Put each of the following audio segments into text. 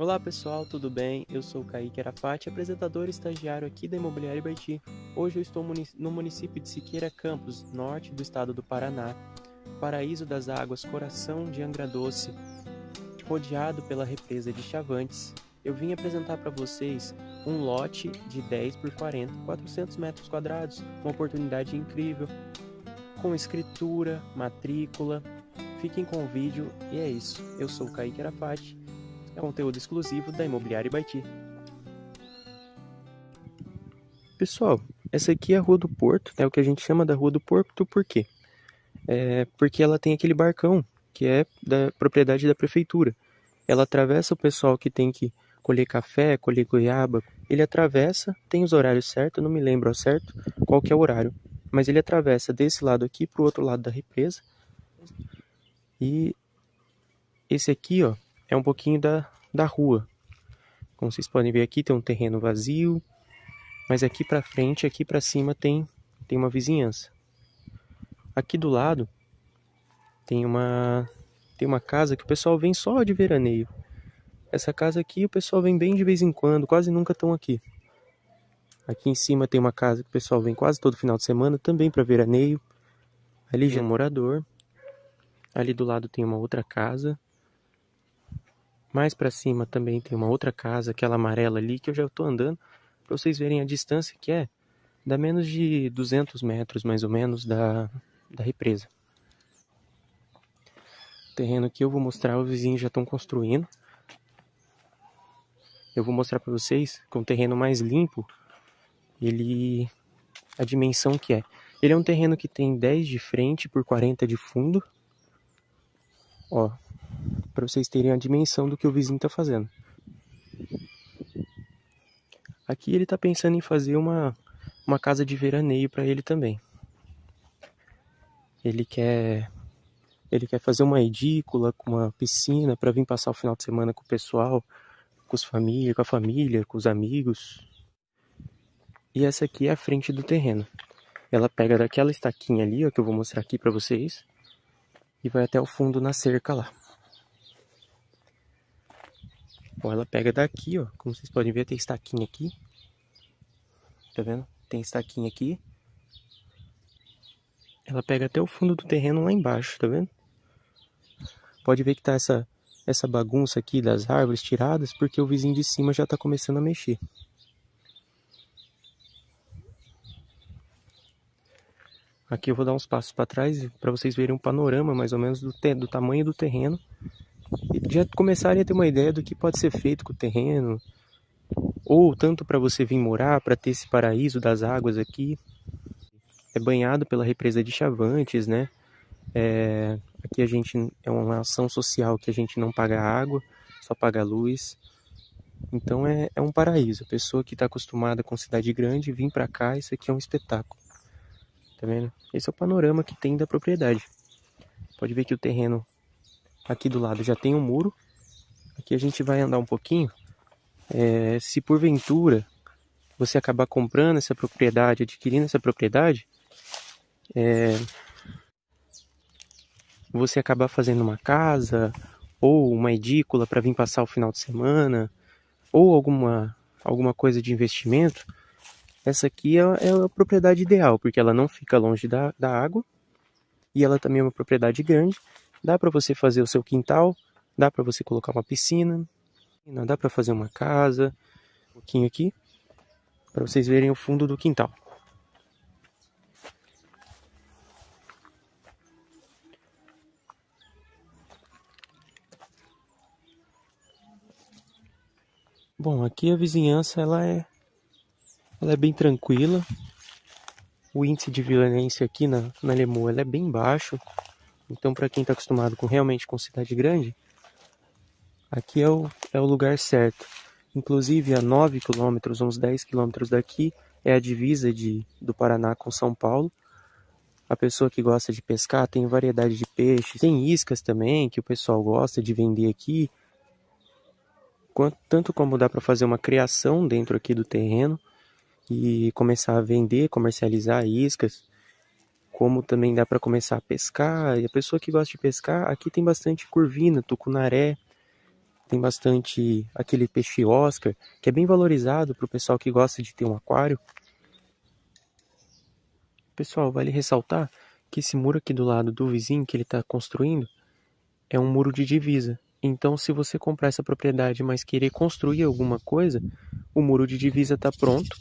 Olá pessoal, tudo bem? Eu sou o Kaique Arafati, apresentador e estagiário aqui da Imobiliária Baiti. Hoje eu estou no município de Siqueira Campos, norte do estado do Paraná, paraíso das águas, coração de Angra Doce, rodeado pela represa de Chavantes. Eu vim apresentar para vocês um lote de 10 por 40, 400 metros quadrados, uma oportunidade incrível, com escritura, matrícula. Fiquem com o vídeo e é isso. Eu sou o Kaique Arafati é conteúdo exclusivo da Imobiliária Baiti. Pessoal, essa aqui é a Rua do Porto, é o que a gente chama da Rua do Porto, por quê? É porque ela tem aquele barcão que é da propriedade da prefeitura. Ela atravessa o pessoal que tem que colher café, colher goiaba. Ele atravessa, tem os horários certos, não me lembro ao certo qual que é o horário, mas ele atravessa desse lado aqui para o outro lado da represa. E esse aqui, ó, é um pouquinho da, da rua. Como vocês podem ver aqui, tem um terreno vazio, mas aqui para frente, aqui para cima tem, tem uma vizinhança. Aqui do lado tem uma tem uma casa que o pessoal vem só de veraneio. Essa casa aqui o pessoal vem bem de vez em quando, quase nunca estão aqui. Aqui em cima tem uma casa que o pessoal vem quase todo final de semana, também para veraneio. Ali já é um morador. Ali do lado tem uma outra casa. Mais para cima também tem uma outra casa, aquela amarela ali, que eu já estou andando, para vocês verem a distância que é. Dá menos de 200 metros, mais ou menos, da, da represa. O terreno que eu vou mostrar, os vizinhos já estão construindo. Eu vou mostrar para vocês com um terreno mais limpo, ele a dimensão que é. Ele é um terreno que tem 10 de frente por 40 de fundo. Ó, para vocês terem a dimensão do que o vizinho está fazendo. Aqui ele está pensando em fazer uma, uma casa de veraneio para ele também. Ele quer ele quer fazer uma edícula com uma piscina para vir passar o final de semana com o pessoal, com os família, com a família, com os amigos. E essa aqui é a frente do terreno. Ela pega daquela estaquinha ali, ó, que eu vou mostrar aqui para vocês, e vai até o fundo na cerca lá. Bom, ela pega daqui, ó. Como vocês podem ver, tem estaquinha aqui. Tá vendo? Tem estaquinha aqui. Ela pega até o fundo do terreno lá embaixo, tá vendo? Pode ver que tá essa, essa bagunça aqui das árvores tiradas, porque o vizinho de cima já tá começando a mexer. Aqui eu vou dar uns passos para trás para vocês verem um panorama mais ou menos do, do tamanho do terreno já começarem a ter uma ideia do que pode ser feito com o terreno, ou tanto para você vir morar, para ter esse paraíso das águas aqui. É banhado pela represa de Chavantes, né? É, aqui a gente é uma ação social que a gente não paga água, só paga luz. Então é, é um paraíso. A pessoa que está acostumada com cidade grande vir para cá, isso aqui é um espetáculo. Tá vendo? Esse é o panorama que tem da propriedade. Pode ver que o terreno Aqui do lado já tem um muro. Aqui a gente vai andar um pouquinho. É, se porventura você acabar comprando essa propriedade, adquirindo essa propriedade, é, você acabar fazendo uma casa ou uma edícula para vir passar o final de semana ou alguma, alguma coisa de investimento, essa aqui é, é a propriedade ideal, porque ela não fica longe da, da água e ela também é uma propriedade grande Dá para você fazer o seu quintal, dá para você colocar uma piscina, dá para fazer uma casa, um pouquinho aqui, para vocês verem o fundo do quintal. Bom, aqui a vizinhança ela é, ela é bem tranquila. O índice de violência aqui na, na Lemoa é bem baixo. Então, para quem está acostumado com realmente com cidade grande, aqui é o, é o lugar certo. Inclusive, a 9 quilômetros, uns 10 quilômetros daqui, é a divisa de, do Paraná com São Paulo. A pessoa que gosta de pescar tem variedade de peixes, tem iscas também que o pessoal gosta de vender aqui. Quanto, tanto como dá para fazer uma criação dentro aqui do terreno e começar a vender, comercializar iscas como também dá para começar a pescar. E a pessoa que gosta de pescar, aqui tem bastante curvina, tucunaré. tem bastante aquele peixe Oscar, que é bem valorizado para o pessoal que gosta de ter um aquário. Pessoal, vale ressaltar que esse muro aqui do lado do vizinho que ele está construindo é um muro de divisa. Então, se você comprar essa propriedade, mas querer construir alguma coisa, o muro de divisa está pronto,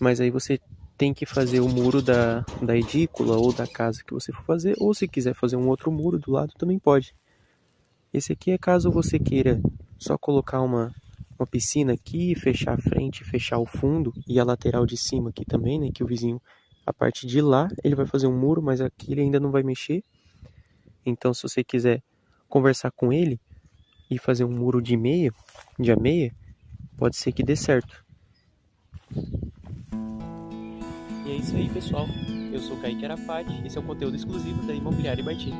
mas aí você tem que fazer o muro da, da edícula ou da casa que você for fazer, ou se quiser fazer um outro muro do lado também pode. Esse aqui é caso você queira só colocar uma, uma piscina aqui, fechar a frente, fechar o fundo e a lateral de cima aqui também, né? Que o vizinho, a parte de lá, ele vai fazer um muro, mas aqui ele ainda não vai mexer. Então, se você quiser conversar com ele e fazer um muro de meia, de a meia, pode ser que dê certo. É isso aí, pessoal. Eu sou Kaique Arafati, esse é o conteúdo exclusivo da Imobiliária Martins.